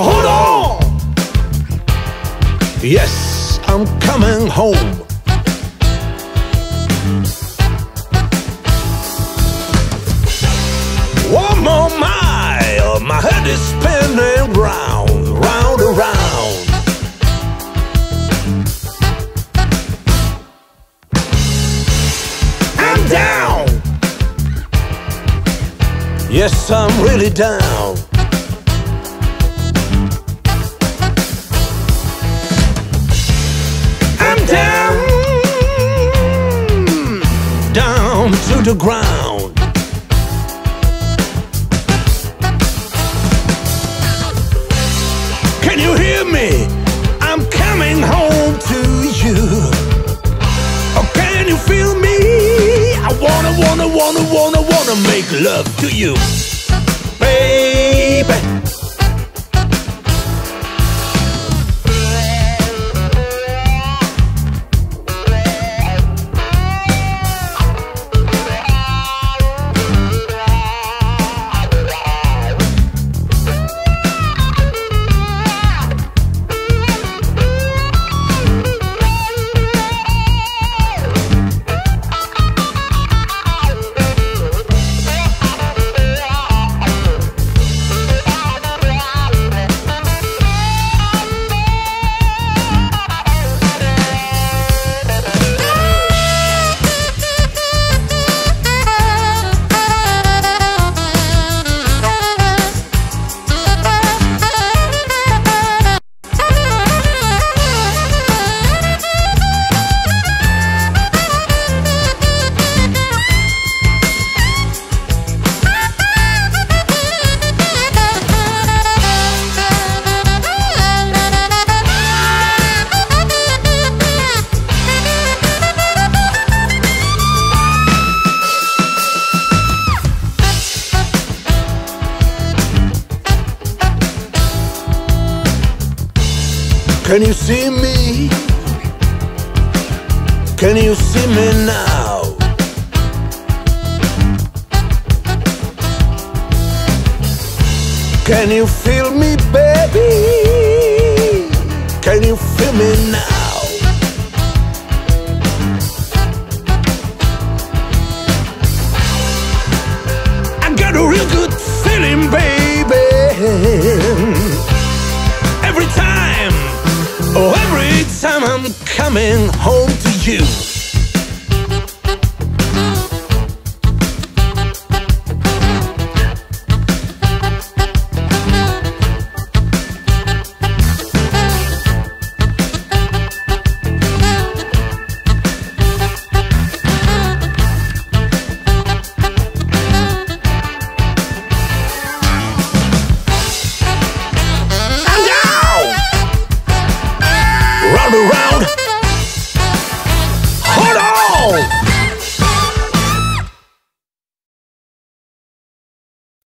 Hold on! Yes, I'm coming home. One more mile, my head is spinning round, round, around. I'm down. Yes, I'm really down. Down to the ground. Can you hear me? I'm coming home to you. Oh, can you feel me? I wanna, wanna, wanna, wanna, wanna make love to you, baby. Can you see me? Can you see me now? Can you feel me, baby? Can you feel me now? coming home to you.